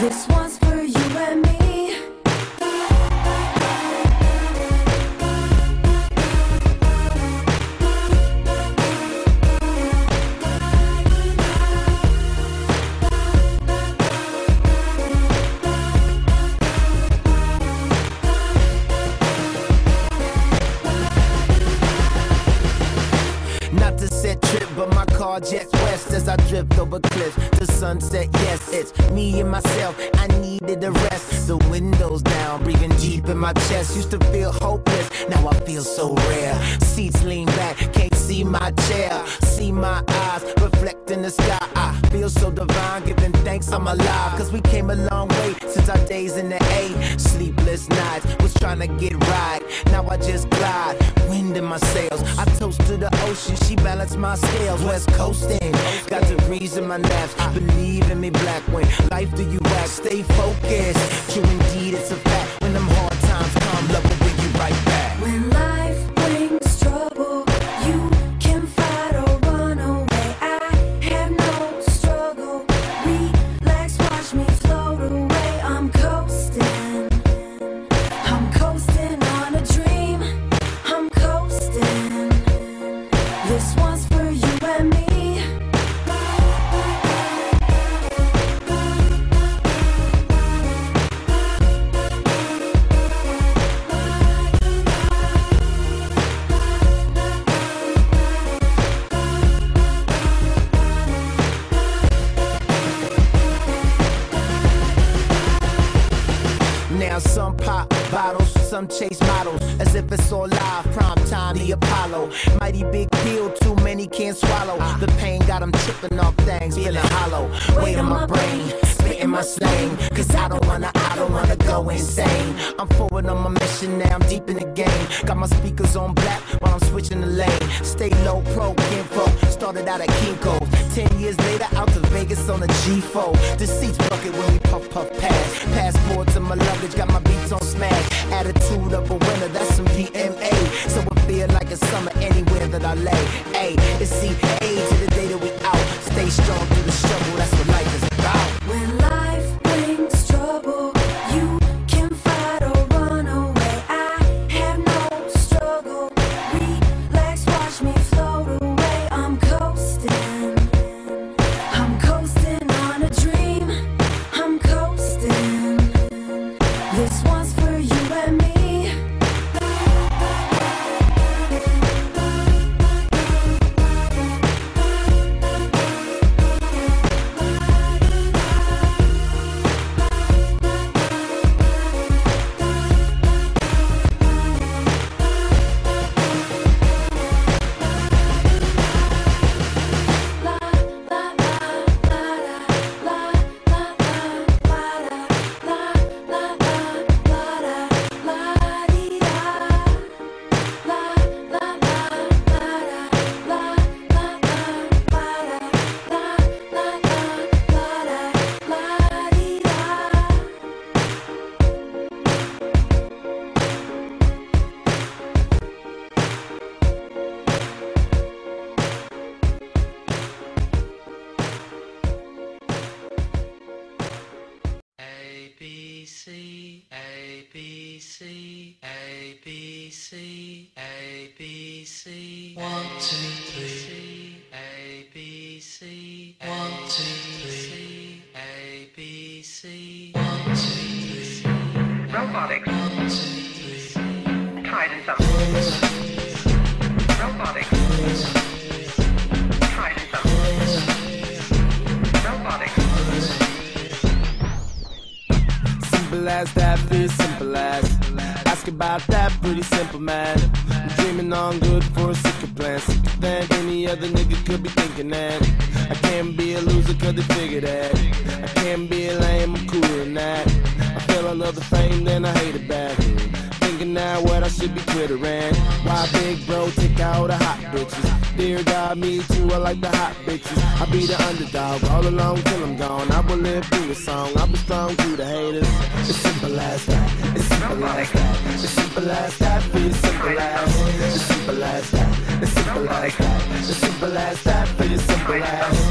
This one's for you and me. Not to set trip, but my car jets as I drift over cliffs to sunset. Yes, it's me and myself. I needed a rest. The windows down, breathing deep in my chest. Used to feel hopeless, now I feel so rare. Seats lean back, can't see my chair. See my eyes reflect in the sky. I feel so divine, giving thanks I'm alive. Cause we came a long way since our days in the A. Sleepless nights, was trying to get right. Now I just glide, wind in my sails. I toast to the ocean, she balanced my scales. West coasting, got degrees reason my naps. Believe in me, black when life do you act. Stay focused, true indeed, it's a fact. When them hard Now some pop bottles, some chase models, as if it's all live. Prime time, the Apollo. Mighty big deal, too many can't swallow. The pain got them tripping off things, feeling hollow. Weight on my brain, spitting my slang. Cause I don't wanna, I don't wanna go insane. I'm forward on my mission now, I'm deep in the game. Got my speakers on black while I'm switching the lane. Stay low, pro, info. Started out at Kinko's. Ten years later, out to on a G4. The seats bucket when we puff, puff, pass. Passport to my luggage, got my beats on smash. Attitude of a winner, that's some DMA. So it feel like it's summer anywhere that I lay. Hey, as that, feel simple as. Ask about that, pretty simple, man. Dreaming on good for a sicker plan. Sicker than any other nigga could be thinking that. I can't be a loser cause they figure that. I can't be a lame, I'm cooler than that. I feel another fame, then I hate it back. Thinking now what I should be twittering. Why big bro take out the hot bitches? Dear God, me too, I like the hot bitches. I be the underdog, all alone till I'm gone. I will live through the song, I be strong through the haters. It's simple as that, it's simple as that. It's simple as that, as simple as. It's simple as that, it's simple as that. It's simple as that, as simple as.